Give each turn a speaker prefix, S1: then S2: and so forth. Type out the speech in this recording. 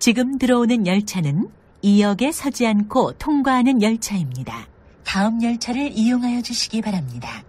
S1: 지금 들어오는 열차는 2역에 서지 않고 통과하는 열차입니다. 다음 열차를 이용하여 주시기 바랍니다.